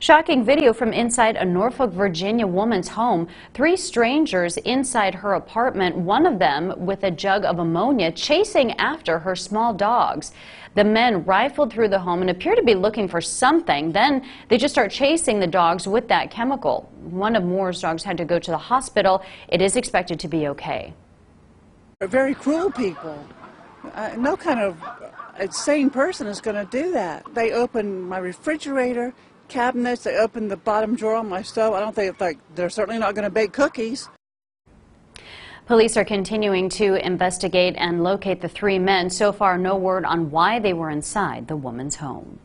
Shocking video from inside a Norfolk, Virginia woman's home. Three strangers inside her apartment, one of them with a jug of ammonia chasing after her small dogs. The men rifled through the home and appear to be looking for something. Then they just start chasing the dogs with that chemical. One of Moore's dogs had to go to the hospital. It is expected to be okay. They're very cruel people. Uh, no kind of sane person is going to do that. They opened my refrigerator, cabinets, they opened the bottom drawer on my stove. I don't think like they're certainly not going to bake cookies. Police are continuing to investigate and locate the three men. So far, no word on why they were inside the woman's home.